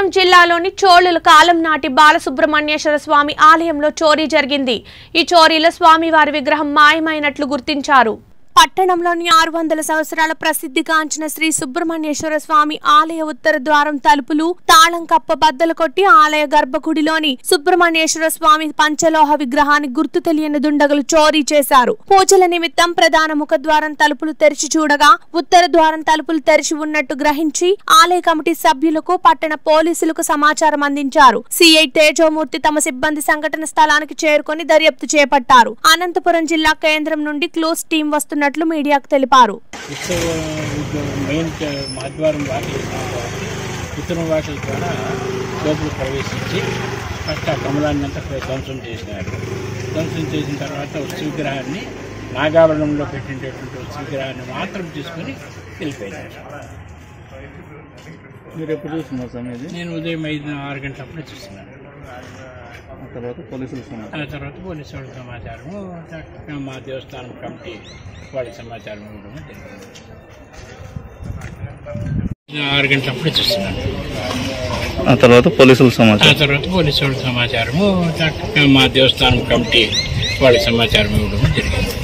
అనంతపురం జిల్లాలోని చోళుల కాలం నాటి బాలసుబ్రహ్మణ్యేశ్వర స్వామి ఆలయంలో చోరీ జరిగింది. ఈ చోరీలో స్వామివారి విగ్రహం మాయమైనట్లు గుర్తించారు. పట్టణంలోని ఆరు వందల సంవత్సరాల ప్రసిద్ధిగాంచిన శ్రీ సుబ్రహ్మణ్యేశ్వర స్వామి ఆలయ ఉత్తర ద్వారం తలుపులు తాళం కప్ప బద్దలు కొట్టి ఆలయ గర్భగుడిలోని సుబ్రహ్మణ్యేశ్వర స్వామి పంచలోహ విగ్రహాన్ని గుర్తు తెలియని దుండగులు చోరీ చేశారు. పూజల నిమిత్తం ప్రధాన ముఖద్వారం తలుపులు తెరిచి చూడగా ఉత్తర ద్వారం తలుపులు తెరిచి ఉన్నట్టు గ్రహించి ఆలయ కమిటీ సభ్యులకు పట్టణ పోలీసులకు సమాచారం అందించారు. సిఐ తేజోమూర్తి తమ సిబ్బంది సంఘటన స్థలానికి చేరుకొని దర్యాప్తు చేపట్టారు. అనంతపురం జిల్లా కేంద్రం నుండి క్లోజ్ టీం వస్తున్నట్లు మీడియాకు తెలిపారు. ఉత్తరం ద్వారా లోపల ప్రవేశించి ఫస్ట్ ఆ కమలాన్ని అంతా ధ్వంసం చేసినారు. ధ్వంసం చేసిన తర్వాత విగ్రహాన్ని నాగాభరణంలో పెట్టినటువంటి విగ్రహాన్ని మాత్రం తీసుకొని వెళ్ళిపోయినారు. మీరు ఎప్పుడు చూస్తున్నారు ఇది? నేను ఉదయం ఐదు ఆరు గంటలప్పుడు చూస్తున్నాను. తర్వాత పోలీసులు సమాచారం. ఆ తర్వాత పోలీసు వాళ్ళ సమాచారము మా దేవస్థానం కమిటీ వాళ్ళ సమాచారం జరిగింది. ఆరు గంటలప్పుడు చూస్తున్నాను ఆ తర్వాత పోలీసుల ఆ సమాచారం తర్వాత పోలీసు వాళ్ళ సమాచారము మా దేవస్థానం కమిటీ వాళ్ళ సమాచారం ఇవ్వడం జరిగింది.